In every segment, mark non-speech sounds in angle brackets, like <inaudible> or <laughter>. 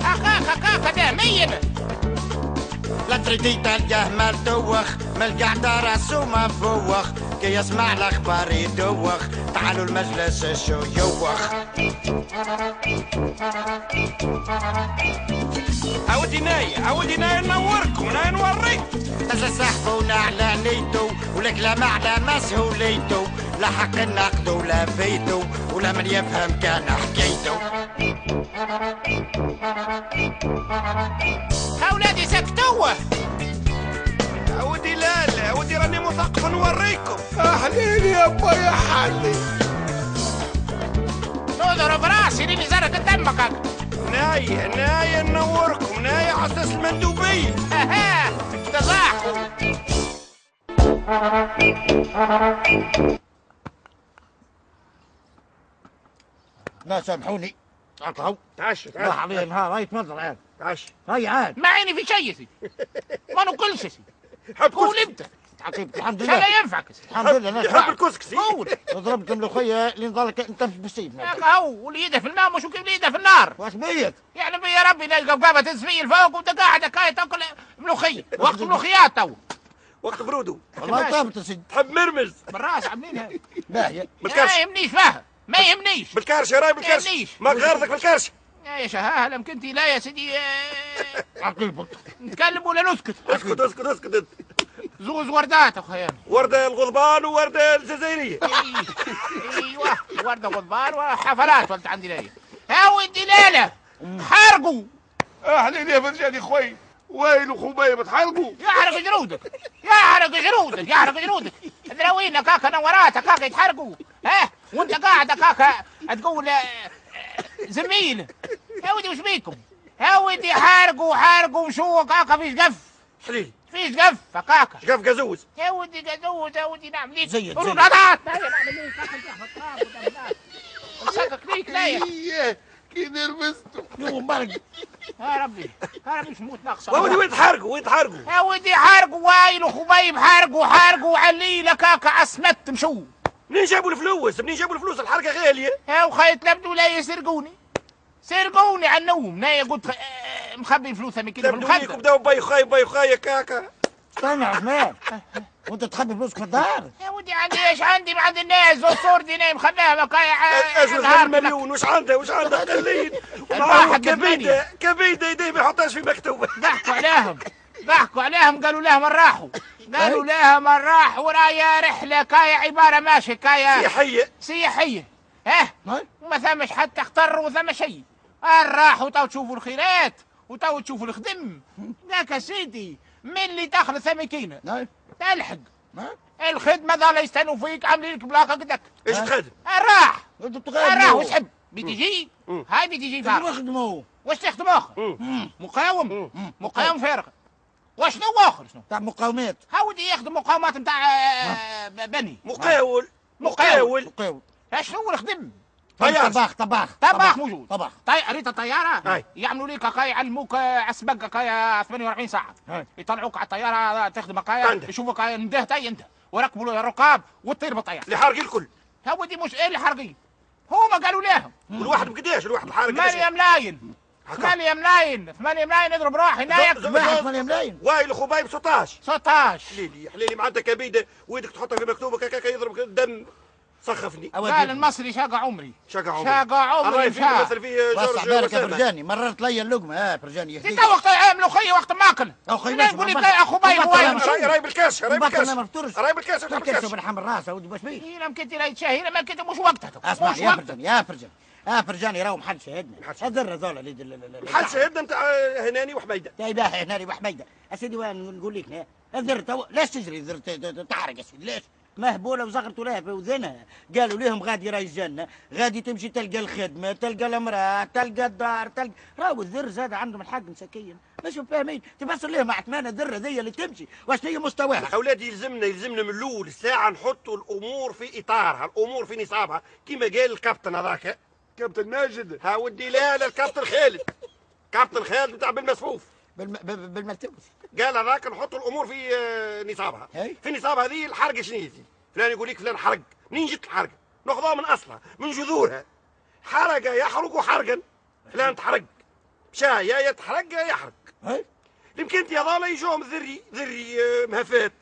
هكاك هكاك ده مين لا تريدي تلقاه ملدوخ من القعدة راسو منفوخ كي يسمع الأخبار يدوخ تعالوا المجلس الشيوخ عودي ناي عودي ناي نوركم ناي نوريك تزا سحبونا على نيتو ولك لا على مسؤوليتو لا حق النقد ولا فيتو ولا من يفهم كان حكيتو هاولادي سكتوه عودي لا لا عودي راني مثقف نوريكم. أهلين يا أبا يا حلي نضرب راسي لاني زرق دمك هكا. ناي ناي نوركم. ناي على أساس المندوبية. أها تضاحكوا لا سامحوني. اطلعوا تعش راح تعش علي نهار هاي تفضل عاد تعش هاي عاد ما عيني في شيء سي ما نقولش سي حب قول كسكسي. الحمد لله. لا ينفعك سي الحمد لله. يحب الكسكسي. قول. ضربت الملوخية اللي نضلك أنت في هاك هو واللي يده في الماء مش كيف يده في النار. واش بيك يعني يا ربي نلقى قبابة تسفي الفوق وانت قاعد هكايا تاكل ملوخية وقت ملوخيات تو. وقت برودو. والله طابت يا سيدي تحب مرمز. بالراس عاملينها. باهية. ما يهمنيش فيها ما يهمنيش بالكرش راي بالكرش. ما غارضك بالكرش. يا شهاها لم كنت لا يا سيدي. <laughs> عقيبك نتكلم ولا نسكت؟ اسكت اسكت اسكت. انت. زوز وردات اخويا وردة الغضبان ووردة الجزائرية. إيوه. وردة غضبان وحفلات ولد عندي ليا ها ودي ليلى حرقوا. اهلين يا فرجاني خوي. ويلو خبايب تحلقوا يحرق جرودك يحرق جرودك يحرق جرودك ذراوينا كاكا نوراتك كاكا يتحرقوا. ها؟ وانت قاعد كاكا تقول زميل يا ودي وش بيكم؟ يا ودي حرقوا حرقوا وشو كاكا فيش قف. حليلي فيش قف كاكا شقف جازوز يا ودي قدوز يا ودي نعمل ليك. كاكا جاف التراب ودمدات. مسكك ليك لايق إيه كي نرفزتوا يوم مرق. يا ربي يا ربي مش موت ناقصة. ودي وين تحرقوا وين تحرقوا يا ودي حرقوا وايل وخبيب حرقوا حرقوا عليلة كاكا عصمت مشو منين جابوا الفلوس؟ منين جابوا الفلوس؟ الحرقة غالية. يا وخيط لبدو لا يسرقوني سرقوني. على النوم. نايا قلت آه، مخبي فلوسها من كده المخدر. بداوا باي خاي باي خاي كاكا. استنى يا عثمان. <laughs> وانت تخبي فلوسك في الدار يا ودي عندي إيش عندي مع عند الناس؟ زور دي نايم خلاها بكايا أجوز من المليون وش عنده وش عنده <laughs> قليل. ثمانية. كبيدة يديه ما يحطهاش في مكتوبة. ضحكوا عليهم. <laughs> ضحكوا عليهم قالوا لها من راحوا؟ قالوا لها من راح ورايا رحلة كايا عبارة ماشي كايا سياحية. سياحية. ها هاي وما ثمش حتى اختر وثم شيء. راحوا؟ تو تشوفوا الخيرات وتو تشوفوا الخدم. ذاك سيدي من اللي داخل ثمكينة تلحق. الخدمة ظل يستنوا فيك عاملين لك بلاقة قدك. إيش؟ تخدم قال راح. قال راح. تحب بتجي. هاي بتجي فارغ. وش تخدم اخر. مقاوم. مقاوم فارغ. وشنو آخر شنو؟ تاع مقاومات. هاودي يخدم مقاومات نتاع آه، بني. مقاول. مقاول. مقاول. شنو الخدم؟ طيار. طباخ طباخ. طباخ موجود. طباخ. طي... ريت الطيارة؟ هاي. يعملوا لك كاي يعلموك على السباق كاي 48 ساعة. هاي. يطلعوك على الطيارة تخدم كاي عندك. يشوفوك ندهت اي انت وركبوا له الركاب وتطير بالطيارة. اللي حارق الكل. هو دي مش إيه اللي حرقين هما قالوا لهم والواحد بقديش الواحد؟ 8 ملايين هكا. 8 ملايين 8 ملايين اضرب روحي نايك ز- ز- واحد ثمانية ملايين. وائل خبايب 16 16 حليلي حليلي معناتها كبيدة ويدك تحطها في مكتوبة كاكا يضرب دم. سخفني. قال المصري شاق عمري. شقع عمري. شاق عمري مشى مثل فيه جورج بالك يا فرجاني مررت لي اللقمة. ها فرجاني يهديك انت وقت ملوخيه وقت ماكل. من ماشي، يقول لك اخو باي هواي راي راي بالكاش راي أنا ما فطرش راي بالكاش راي بالكاش بالكاش بالحمر راسه ودي باش بيه هي لم كنت لا يتشاهي لما كنت مش وقتها. اسمع يا فرجاني يا فرجاني يا فرجاني راهم حل شهدنا. هذا ذولا اللي دل- دل- دل- حل شهدنا نتاع هناني وحميدة. يا باهي هنا وحميدة. أسيدي وين نقول لك الذر تو ليش تجري؟ الذر تحرق يا سيدي ليش؟ مهبولة وزغرت لها في اذنها قالوا لهم غادي راي الجنه غادي تمشي تلقى الخدمة تلقى المراه تلقى الدار تلقى راهو الذر زاد عندهم الحق مساكين مش فاهمين تفسر لهم عثمان الذره ذي اللي تمشي. واش هي مستواها؟ اولادي يلزمنا يلزمنا من الأول الساعة نحطوا الأمور في إطارها الأمور في نصابها. كما قال الكابتن هذاك كابتن ماجد. ها ودي لا لا الكابتن خالد. كابتن خالد بتاع بالمسفوف بالم... بالملتوس. قال هذاك نحطوا الأمور في آه، نصابها. في نصاب هذه الحرق شنو هي؟ فلان يقول لك فلان حرق. منين جت الحرق؟ ناخذها من أصلها من جذورها. حرق يحرق حرقا. لا تحرق. مشى يا يتحرق يا يحرق. يمكن انت يا ضاله يجوهم ذري ذري آه، مهفات؟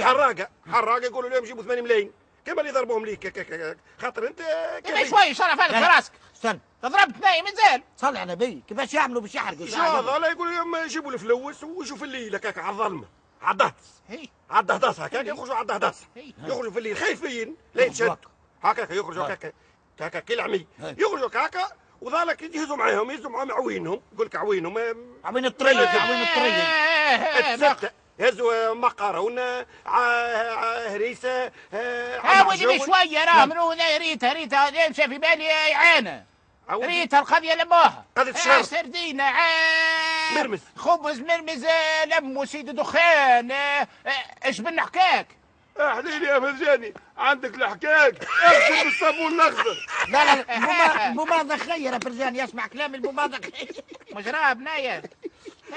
حراقة. حراقة يقولوا لهم جيبوا 8 ملايين. كما اللي ضربوهم ليك خاطر انت كيف شوي شرف هذا لا. راسك استنى ضربت ناي مازال صلي على النبي كيفاش يعملوا باش يحرقوا شو هذا لا يقولوا لهم جيبوا الفلوس ويجوا في الليل هكاك على الظلمه على هي على الدهدس هكاك يخرجوا على الدهدس هي. يخرجوا في الليل خايفين لا يتشدوا هكاك يخرجوا هكاك هكاك كالعمي هاي. يخرجوا هكاك وذلك يجهزوا معاهم يهزوا معاهم عوينهم يقول لك عوينهم آه، عوين الطريق عوين الطريق الطريق الستة يهزوا مقرون ع- ع- هريسة آه، عمجون. بشوية راه من هنا؟ ريتها ريتها يمشي في بالي عودي. ريتها القضية لموها قضية الشر. آه، سردينة عا- مرمز. خبز مرمز آه، لم سيد دخان آه، آه، إيش بنحكاك احليلي يا فرجاني عندك الحكاك. اغسل بالصابون الاخضر لا لا لا. المما- المماضة خير يا فرجاني يسمع كلام المماضة خير. مجراه ودي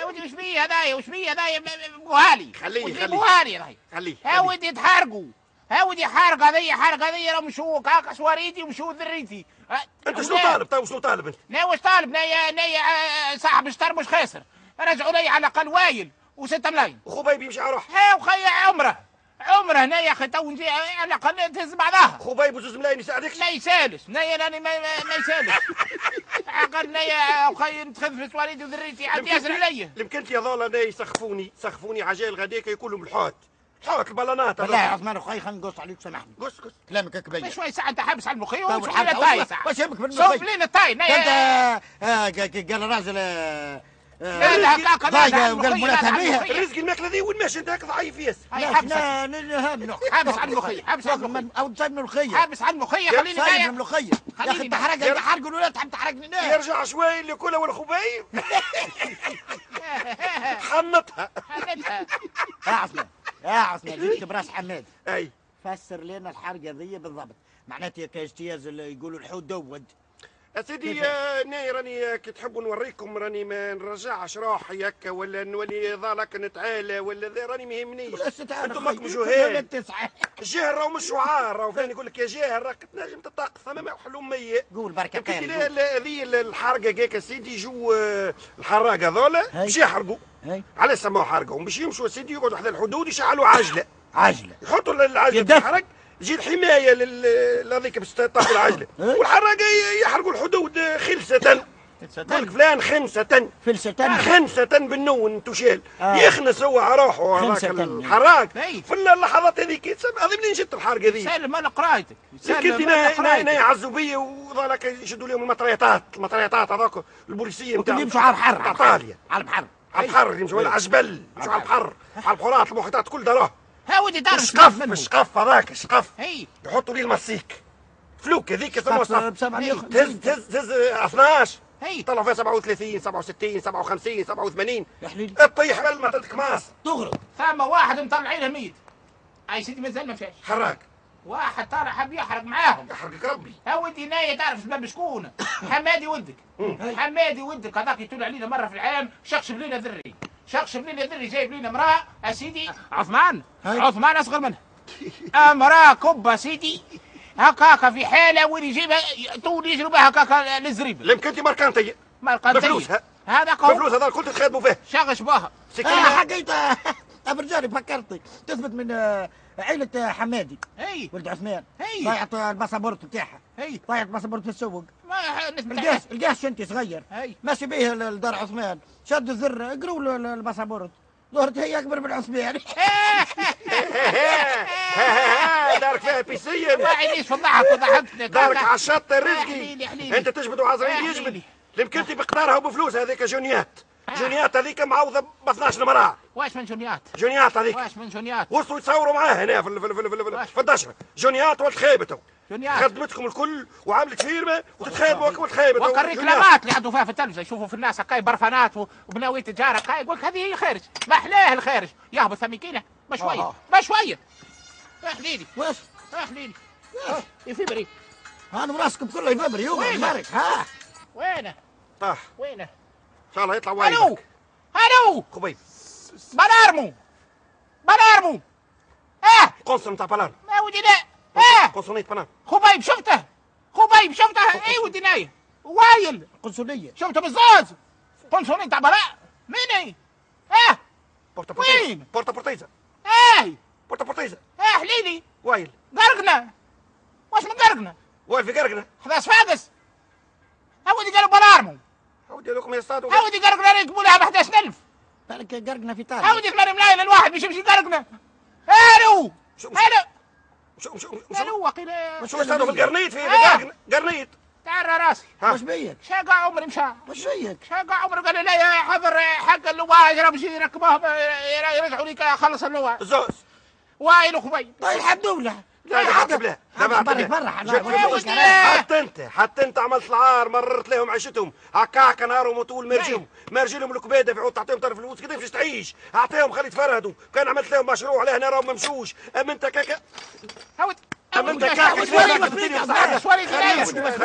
وش بيه هذايا وش بيه هذايا بوهالي. خليه- خليه. بوهالي هذايا خليه يا ودي تحرقوا يا ودي حرق هذي حرق هذي راه مشو كاكا سواريتي ومشو ذريتي. آه، انت شنو طالب؟ طيب شنو طالب انت؟ لا واش طالب؟ نايا نايا آه، صاحب الشطر مش خاسر؟ رجعوا لي على الأقل وايل وستة ملايين. خبيب يمشي على روحه. ها وخي عمره. عمره هنايا أخي تو نجي على الأقل تهز بعضها. خبيب وزوز ملايين يساعدك لا يسالس نايا راني ما, ما, ما <laughs> نايا وخي نتخذ في سواليدي وذريتي عاد ياسر عليا يمكن انت يا ضالة أنا يسخفوني سخفوني عجال غاديك يكون بالحوت الحوت. البلانات. بالله يا عثمان أخوي خلينا نقص عليك سامحني. قص قص. كلامك كبير شوي ساعة انت حابس على المخي؟ طيب وشوف لنا الطاي واش يهمك شوف بالمخي؟ لنا الطاي أنت آه، قال الراجل لا لا هكاك ضايقة وقال مناتها بيها الرزق الماكلة ذي وين ماشي أنت؟ هاك ضعيف ياس هاي لا، حبس <laughs> حابس على المخي حابس على المخي أو تصيب من الخية حابس على المخي خليني صايب من الملوخية يا أخي. انت حرق الولاد تحب تحرقني؟ يرجع شوي اللي كلها والخبيب <laughs> حنطها خليتها يا عثمان يا عثمان جبت براس حماد أي. فسر لنا الحرقة ذي بالضبط. معناتها كاجتياز اللي يقولوا الحوت دود يا سيدي آه، اني راني كي تحبوا نوريكم راني ما نرجعش روحي هكا ولا نولي ظالك نتعالى ولا ذا راني ما يهمنيش أنتم. ماكم جهال. الجهل راهو مش شعار راهو فلان يقول لك يا جاهل راك تنجم تطاق ثم حلو مية. قول بركة يمكن خير هذه الحرقة كيك يا سيدي جو آه، الحراقة هذولا. باش يحرقوا. على سموه حرقهم باش يمشوا سيدي يقعدوا حدا الحدود يشعلوا عجلة. عجلة. يحطوا العجلة. تحرق تجي الحمايه لهذيك باش تطاق العجله. والحراقه يحرقوا الحدود آه، خلسه يقول لك فلان خنسة فلسة خنسة بالنون تشال آه. يخنس هو على روحه هذاك أي. في اللحظات هذيك هذه منين جبت الحرقه ذي؟ سالم أنا قرايتك سالم هنا أنا هنا يعزوا بيا وذلك يشدوا لهم المطريطات المطريطات هذاك البوليسيه ممكن نتاع يمشوا على البحر على البحر على البحر يمشوا على الجبل يمشوا على البحر على البحورات المحيطات كل داراه ها ودي تعرف الشقف الشقف هذاك الشقف يحطوا ليه المسيك. فلوك هذيك يسموها شقف. تهز تهز تهز 12 هي. طلعوا فيها 37 67 57 87 يا حليل الطيح بل ما تتكماس تغرق. ثم واحد مطلعينه ميت. اي سيدي مازال ما مشاش حراق واحد طالع حب يحرق معاهم. يحرقك ربي. ها ودي نايا تعرف سبب شكون. <coughs> حمادي ولدك حمادي ولدك هذاك يطلع علينا مرة في العام. شخشب لنا ذري. شخشب لنا ذري جايب لنا امرأة اسيدي عثمان هاي. عثمان أصغر منها <laughs> امرأة كبه سيدي. هكاكا في حالة وين يجيبها طول يجروا بها هكاكا للزريبه لم كنتي ماركانتي ما القنطية. بفلوسها. هذاك هو بفلوس هذا كنت تخدموا فيه. شغش بها آه سكينه <laughs> حقيقة <laughs> ابرجاني فكرتك. تثبت من آه، عيلة آه، حمادي. هي. ولد عثمان. هي. ضايعت الباسبورت بتاعها. هي. ضايعت الباسبورت في السوق. ما نسمع القاش القاش انت صغير. هي. ماشي بيه ل- لدار عثمان. شد الزر اقروا له الباسبورت ظهرت هي أكبر من عثمان. <laughs> دارك فيها بيسيا ما عينيش في الضحك وضحكتني دارك. على الشط الرزقي. حليلي، حليلي. أنت تجبد وعزرين يجبد. انت بقدارها وبفلوس هذيك جونيات. جونيات هذيك معوضه ب 12 مرة واش من جونيات؟ جونيات هذيك. واش من جونيات؟ وصلوا يتصوروا معاه هنا في ال- في ال- في ال- في في الدشره جونيات والخيبته جونيات خدمتكم الكل وعاملة فيرمه وتتخيبوا وتخيبوا وكالريكلامات اللي عندهم فيها في التلفزه يشوفوا في الناس هكاي برفانات و- وبناوي تجارة هكاي. يقول لك هذه هي خارج ما احلاه الخارج؟ يهبط ثمي كيلة ما شوية آه. ما شوية يا حليلي واش يا حليلي يا فبري أنا راسكم كله يفبر يوم وين؟ مبارك. ها. وينه؟ طاح. وينه؟ إن شاء الله يطلع ألو وايد ألو خبيب بلارمو! بلارمو! آه قنصل نتاع بلان ما ودي لا. آه قنصلية بنان خبيب شفته خبيب شفته اي ودي نايم؟ وايل. قنصلية. شفته بالزاز. قنصلين تاع بلاء مين هي؟ آه بورتا وين؟ بورتيزا بورتا بورتيزا. آه بورتا بورتيزا. آه حليلي. وايل. قرقنا واش من قرقنا؟ وايل في قرقنا حباس فاقس؟ هاودي قالوا بلارمو عاودي لكم يصطادوا هاودي قرقنا يركبوا لها ب 11000 بالك قرقنا في إيطاليا. هاودي ثمانية ملايين الواحد باش يمشي قرقنا ألو ألو شو شو شو ألو وقيل شو يصطادوا في آه. قرنيط تعال راسي. واش بيك شاقع عمري مشى واش بيك شاقع عمري قال لي لا يا حضر حق اللواء يجرى باش يركبوه يرجعوا لي خلص اللواء الزوز وايل أخوي طيب حاطب له لا ما. برا. حتى انت حتى انت عملت العار مررت لهم عيشتهم هكا هكا نهارهم وطول مرجلهم مرجلهم الكبيده في عود تعطيهم طرف الفلوس كيف باش تعيش اعطيهم خلي يتفرهدوا كان عملت لهم مشروع على هنا راهم ممشوش اما انت كاكا هاود أما أنت هاود- كاكا بس.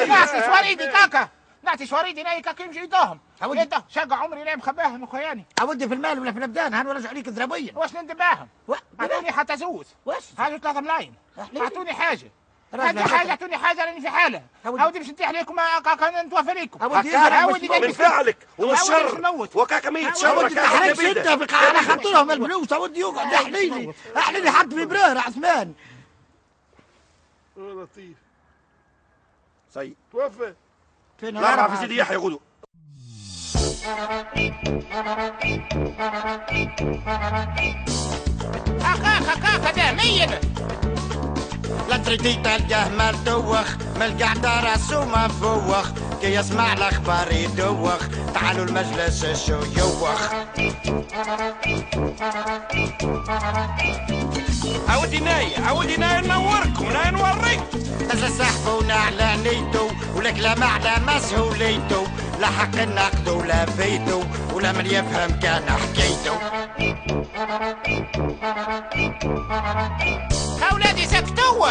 نعطي سواريدي كاكا نعطي سواريدي نايا كاكا يمشي يدوهم هاود. يده شاقع عمري نايم خباهم أخوياني. عودي في المال ولا في الابدان هنرجع عليك ذربيا واش ندباهم و- أعطوني حتى زوز. واش؟ هاجوا ثلاثة ملايين. أحليلي. أعطوني حاجة. هاتي. حاجة اعطوني حاجة راني في حالة. هاودي. هاودي باش نتيح لكم كاكا نتوفى لكم مش- من فعلك ومن هاودي باش الشر نموت. وكاكا ميت هاودي شر كاكا تحرق كبيدة. ستة في اخذت لهم الفلوس. عودي يقعد احليلي احليلي حط في برار عثمان لطيف. صحيح توفى. فين لا راح في سيدي يحيى غدو كاكا كاكا ده مين لا تريدي تلقاه ملدوخ من القعدة راسو منفوخ كي يسمع الأخبار يدوخ. تعالوا المجلس الشيوخ عودي ناي عودي ناي نوركم ناي نوريك. بس سحبونا على نيتو ولك لا معنى مسؤوليتو لا حق النقد ولا بيتو ولا من يفهم كان حكيتو اولادي سكتوا